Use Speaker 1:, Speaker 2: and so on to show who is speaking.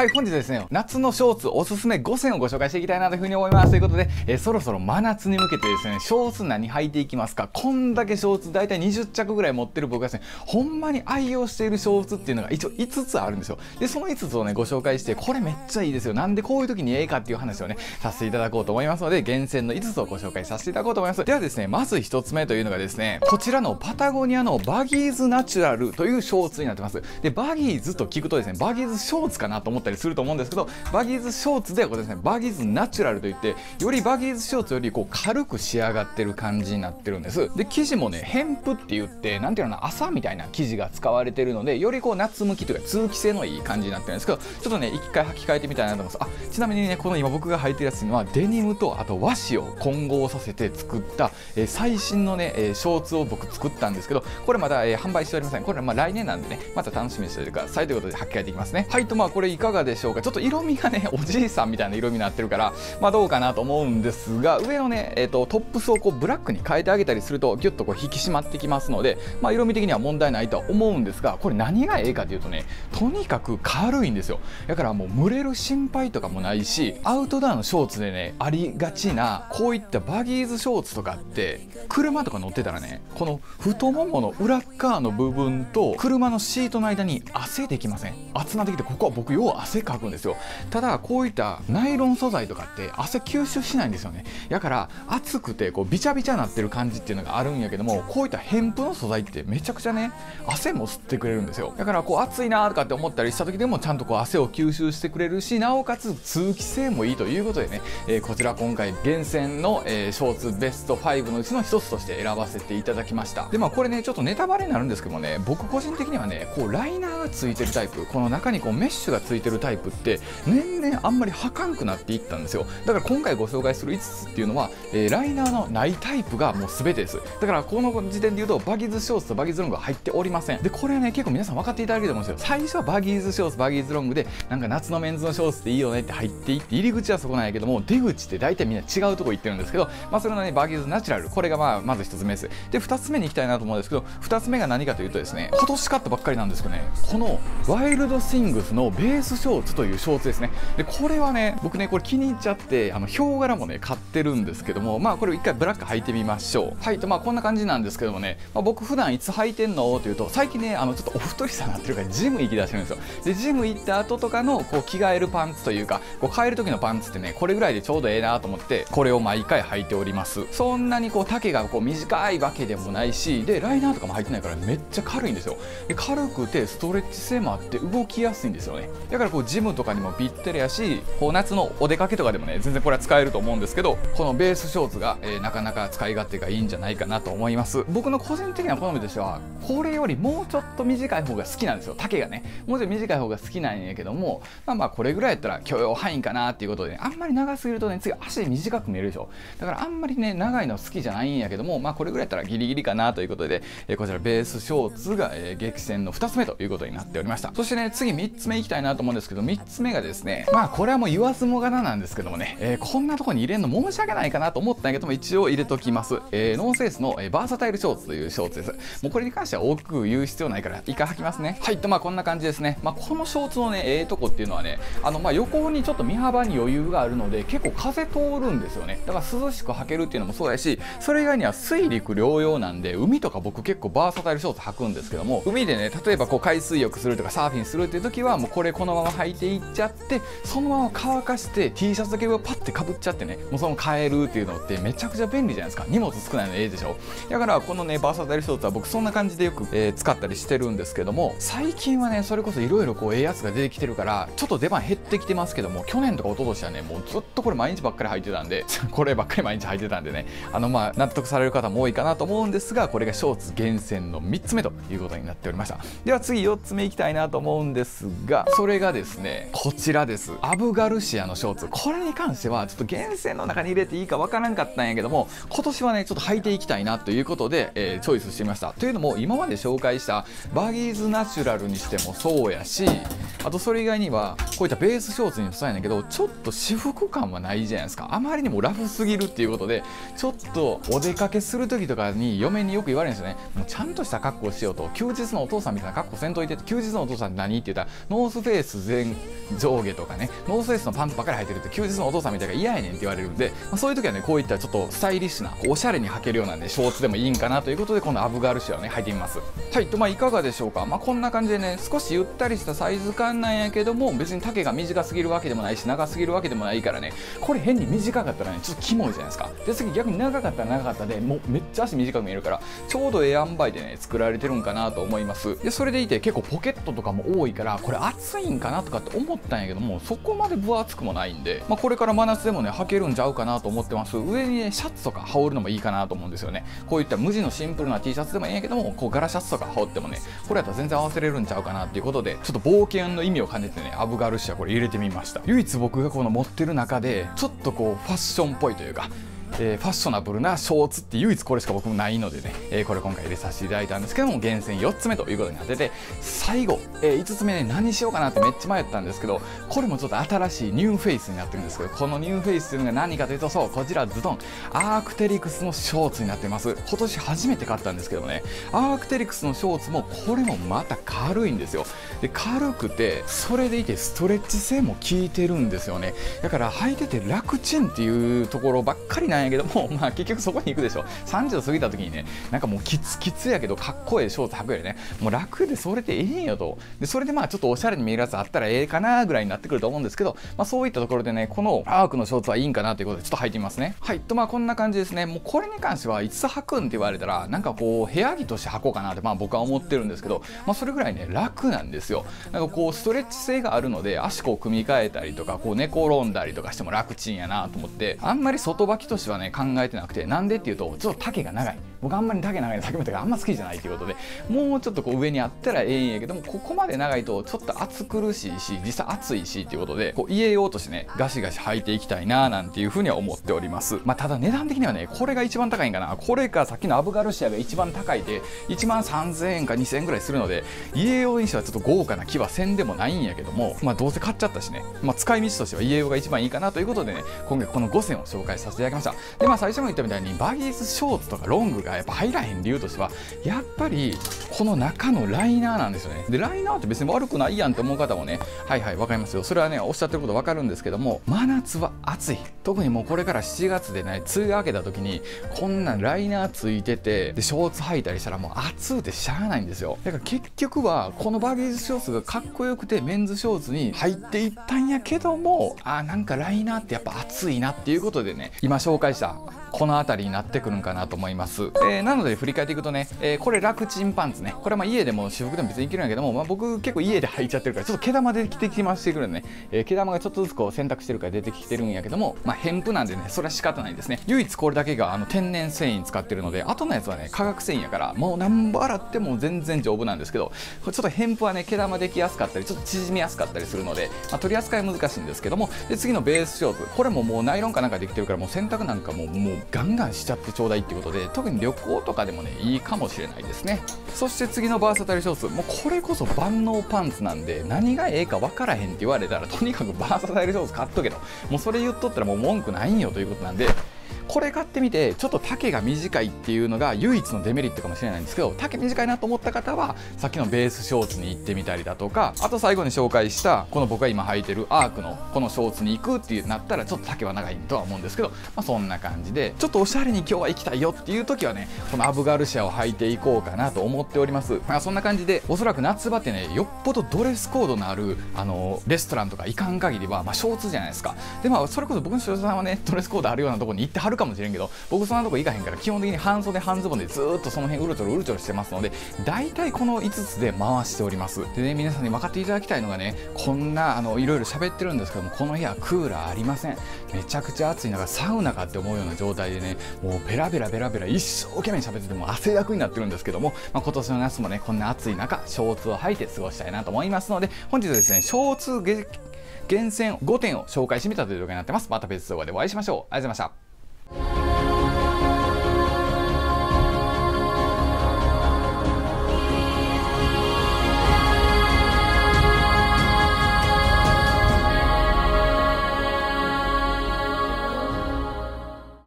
Speaker 1: はい、本日ですね、夏のショーツおすすめ5選をご紹介していきたいなというふうに思います。ということで、えー、そろそろ真夏に向けてですね、ショーツ何履いていきますか？こんだけショーツ大体20着ぐらい持ってる僕がですね、ほんまに愛用しているショーツっていうのが一応5つあるんですよ。で、その5つをね、ご紹介して、これめっちゃいいですよ。なんでこういう時にええかっていう話をね、させていただこうと思いますので、厳選の5つをご紹介させていただこうと思います。ではですね、まず1つ目というのがですね、こちらのパタゴニアのバギーズナチュラルというショーツになってます。で、バギーズと聞くとですね、バギーズショーツかなと思ったりすると思うんですけど、バギーズショーツではこれですね、バギーズナチュラルといって、よりバギーズショーツよりこう軽く仕上がってる感じになってるんです。で、生地もね、ヘンプって言って、なんていうのかな、朝みたいな生地が使われてるので、よりこう夏向きというか通気性のいい感じになってるんですけど、ちょっとね、一回履き替えてみたいなと思います。あ、ちなみにね、この今僕が履いてるやつには、デニムとあと和紙を混合させて作った、えー、最新のね、えー、ショーツを僕作ったんですけど、これまだ、えー、販売しておりません。これまあ来年なんでね、また楽しみにしておいてくださいということで履き替えていきますね。はい、とまあこれいかがでしょうか？ちょっと色味がね、おじいさんみたいな色味になってるからまあどうかなと思うんですが上のね、えーと、トップスをこうブラックに変えてあげたりするとギュッとこう引き締まってきますので、まあ、色味的には問題ないとは思うんですがこれ何がええかというとねとにかく軽いんですよだからもう蒸れる心配とかもないしアウトドアのショーツでねありがちなこういったバギーズショーツとかって車とか乗ってたらねこの太ももの裏側の部分と車のシートの間に汗できません？熱なってきてここは僕よう汗汗かくんですよ。ただこういったナイロン素材とかって汗吸収しないんですよね。だから熱くてこうビチャビチャなってる感じっていうのがあるんやけどもこういった偏布の素材ってめちゃくちゃね汗も吸ってくれるんですよ。だからこう暑いなとかって思ったりした時でもちゃんとこう汗を吸収してくれるしなおかつ通気性もいいということでね、えー、こちら今回厳選の、えー、ショーツベスト5のうちの一つとして選ばせていただきました。でまあこれねちょっとネタバレになるんですけどもね僕個人的にはねこうライナーがついてるタイプこの中にこうメッシュがついてるタイプって年々あんまり履かんくなっていったんですよ。だから今回ご紹介する5つっていうのは、えー、ライナーのないタイプがもう全てです。だからこの時点で言うとバギーズショーツとバギーズロングは入っておりません。でこれはね結構皆さん分かっていただけると思うんですよ。最初はバギーズショーツバギーズロングでなんか夏のメンズのショーツっていいよねって入っていって入り口はそこなんやけども出口って大体みんな違うとこ行ってるんですけどまあそれのねバギーズナチュラル。これがまあまず1つ目です。で2つ目に行きたいなと思うんですけど2つ目が何かというとですね今年買ったばっかりなんですけどね。このワイルドシングスのベースショーツョーツというショーツですね。でこれはね僕ねこれ気に入っちゃってあのヒョウ柄もね買ってるんですけどもまあこれを一回ブラック履いてみましょう。はいとまあこんな感じなんですけどもね、まあ、僕普段いつ履いてんの？というと最近ねあのちょっとお太りさんになってるからジム行き出してるんですよ。でジム行った後とかのこう着替えるパンツというかこう変える時のパンツってねこれぐらいでちょうどええなと思ってこれを毎回履いております。そんなにこう丈がこう短いわけでもないしでライナーとかも入ってないからめっちゃ軽いんですよ。で軽くてストレッチ性もあって動きやすいんですよね。だからこうジムとかにもぴったりやしこう夏のお出かけとかでもね全然これは使えると思うんですけどこのベースショーツが、えー、なかなか使い勝手がいいんじゃないかなと思います。僕の個人的な好みとしてはこれよりもうちょっと短い方が好きなんですよ。丈がね。もうちょっと短い方が好きなんやけどもまあまあこれぐらいやったら許容範囲かなっていうことで、ね、あんまり長すぎるとね次足短く見えるでしょ。だからあんまりね長いの好きじゃないんやけどもまあこれぐらいやったらギリギリかなということで、えー、こちらベースショーツが、えー、激戦の2つ目ということになっておりました。そしてね次3つ目いきたいなと思うんですですけど3つ目がですねまあこれはもう言わずもがななんですけどもね、えー、こんなとこに入れるの申し訳ないかなと思ったんやけども一応入れときます、えー、ノーセースの、え、バーサタイルショーツというショーツです。もうこれに関しては大きく言う必要ないから一回履きますね。はい。とまあこんな感じですね。まあこのショーツのねええー、とこっていうのはねあのまあ横にちょっと身幅に余裕があるので結構風通るんですよね。だから涼しく履けるっていうのもそうやしそれ以外には水陸両用なんで海とか僕結構バーサタイルショーツ履くんですけども海でね例えばこう海水浴するとかサーフィンするっていう時はもうこれこのまま履いていっちゃってそのまま乾かして T シャツだけをパッてかぶっちゃってねもうその変えるっていうのってめちゃくちゃ便利じゃないですか。荷物少ないのええでしょ。だからこのねバーサタイルショーツは僕そんな感じでよく、えー、使ったりしてるんですけども最近はねそれこそいろいろこうええやつが出てきてるからちょっと出番減ってきてますけども去年とか一昨年はねもうずっとこれ毎日ばっかり履いてたんで こればっかり毎日履いてたんでねあのまあ納得される方も多いかなと思うんですがこれがショーツ厳選の3つ目ということになっておりました。では次4つ目いきたいなと思うんですがそれがですですね。こちらです。アブガルシアのショーツ。これに関してはちょっと厳選の中に入れていいかわからんかったんやけども今年はねちょっと履いていきたいなということで、えー、チョイスしてみました。というのも今まで紹介したバギーズナチュラルにしてもそうやしあとそれ以外にはこういったベースショーツにもそうやねんけどちょっと私服感はないじゃないですか。あまりにもラフすぎるっていうことでちょっとお出かけする時とかに嫁によく言われるんですよね。もうちゃんとした格好しようと休日のお父さんみたいな格好せんといて休日のお父さん何って言ったらノースフェイス全上下とかねノースフェイスのパンツばっかり履いてるって休日のお父さんみたいな嫌やねんって言われるんで、まあ、そういう時はねこういったちょっとスタイリッシュなおしゃれに履けるようなねショーツでもいいんかなということでこのアブガルシアをね履いてみます。はいとまあいかがでしょうか。まあこんな感じでね少しゆったりしたサイズ感なんやけども別に丈が短すぎるわけでもないし長すぎるわけでもないからね。これ変に短かったらねちょっとキモいじゃないですか。で次逆に長かったら長かったでもうめっちゃ足短く見えるからちょうどええ塩梅でね作られてるんかなと思います。でそれでいて結構ポケットとかも多いからこれ暑いんかなとかって思ったんやけどもそこまで分厚くもないんで、まあ、これから真夏でもね履けるんちゃうかなと思ってます。上にねシャツとか羽織るのもいいかなと思うんですよね。こういった無地のシンプルな T シャツでもいいんやけどもこう柄シャツとか羽織ってもねこれやったら全然合わせれるんちゃうかなっていうことでちょっと冒険の意味を兼ねてねアブガルシアこれ入れてみました。唯一僕がこの持ってる中でちょっとこうファッションっぽいというかえー、ファッショナブルなショーツって唯一これしか僕もないのでね、えー、これ今回入れさせていただいたんですけども厳選4つ目ということになってて最後、えー、5つ目ね何しようかなってめっちゃ迷ったんですけどこれもちょっと新しいニューフェイスになってるんですけどこのニューフェイスというのが何かというとそうこちらズドン。アークテリクスのショーツになってます。今年初めて買ったんですけどねアークテリクスのショーツもこれもまた軽いんですよ。で軽くてそれでいてストレッチ性も効いてるんですよね。だから履いてて楽ちんっていうところばっかりなんやけども、まあ、結局そこに行くでしょ。30過ぎた時にねなんかもうキツキツやけどかっこええショーツ履くよりね。もう楽でそれでええんよと。でそれでまあちょっとおしゃれに見えるやつあったらええかなぐらいになってくると思うんですけど、まあ、そういったところでねこのアークのショーツはいいんかなということでちょっと履いてみますね。はい。とまあこんな感じですね。もうこれに関してはいつ履くんって言われたらなんかこう部屋着として履こうかなってまあ僕は思ってるんですけど、まあ、それぐらいね楽なんですよ。なんかこうストレッチ性があるので足こう組み替えたりとかこう寝転んだりとかしても楽ちんやなと思ってあんまり外履きとしてはね考えてなくてなんでっていうとちょっと丈が長い。僕あんまり丈長いの先も言ったがあんま好きじゃないということでもうちょっとこう上にあったらええんやけどもここまで長いとちょっと暑苦しいし実際暑いしっていうことでこう家用としてねガシガシ履いていきたいななんていうふうには思っております。まあただ値段的にはねこれが一番高いんかな。これかさっきのアブガルシアが一番高いで1万3000円か2000円ぐらいするので家用にしてはちょっと豪華な気はせんでもないんやけどもまあどうせ買っちゃったしね、まあ、使い道としては家用が一番いいかなということでね今回この5選を紹介させていただきました。でまあ最初も言ったみたいにバギースショーツとかロングがやっぱ入らへん理由としてはやっぱりこの中のライナーなんですよね。でライナーって別に悪くないやんって思う方もねはいはい分かりますよ。それはねおっしゃってること分かるんですけども真夏は暑い。特にもうこれから7月でね梅雨が明けた時にこんなライナーついててでショーツ履いたりしたらもう暑うてしゃあないんですよ。だから結局はこのバギーズショーツがかっこよくてメンズショーツに入っていったんやけどもあなんかライナーってやっぱ暑いなっていうことでね今紹介したこの辺りになってくるんかなと思います、えー、なので振り返っていくとね、えー、これ楽ちんパンツね。これはまあ家でも私服でも別にいけるんやけども、まあ、僕結構家で履いちゃってるからちょっと毛玉出てきましてくるんでね、えー、毛玉がちょっとずつこう選択してるから出てきてるんやけどもまあ偏布なんでねそれは仕方ないですね。唯一これだけがあの天然繊維使ってるので後のやつはね化学繊維やからもう何ぼ洗っても全然丈夫なんですけどちょっと偏布はね毛玉できやすかったりちょっと縮みやすかったりするので、まあ、取り扱い難しいんですけどもで次のベースショーツこれももうナイロンかなんかできてるからもう洗濯なんかももうガンガンしちゃってちょうだいってことで特に旅行とかでもねいいかもしれないですね。そして次のバーサタイルショーツもうこれこそ万能パンツなんで何がええか分からへんって言われたらとにかくバーサタイルショーツ買っとけと。もうそれ言っとったらもう文句ないんよということなんでこれ買ってみてちょっと丈が短いっていうのが唯一のデメリットかもしれないんですけど丈短いなと思った方はさっきのベースショーツに行ってみたりだとかあと最後に紹介したこの僕が今履いてるアークのこのショーツに行くっていうなったらちょっと丈は長いとは思うんですけど、まあ、そんな感じでちょっとおしゃれに今日は行きたいよっていう時はねこのアブガルシアを履いていこうかなと思っております、まあ、そんな感じでおそらく夏場ってねよっぽどドレスコードのあるあのレストランとか行かん限りは、まあ、ショーツじゃないですか。でまあそれこそ僕の所長さんはねドレスコードあるようなとこに行ってはるかもしれんけど僕そんなとこ行かへんから基本的に半袖半ズボンでずっとその辺うろちょろうろちょろしてますので大体この5つで回しております。でね皆さんに分かっていただきたいのがねこんなあのいろいろ喋ってるんですけどもこの部屋クーラーありません。めちゃくちゃ暑い中サウナかって思うような状態でねもうベラベラベラベラ一生懸命喋ってても汗だくになってるんですけども、まあ、今年の夏もねこんな暑い中ショーツを履いて過ごしたいなと思いますので本日はですねショーツ厳選5点を紹介してみたという動画になってます。また別動画でお会いしましょう。ありがとうございました。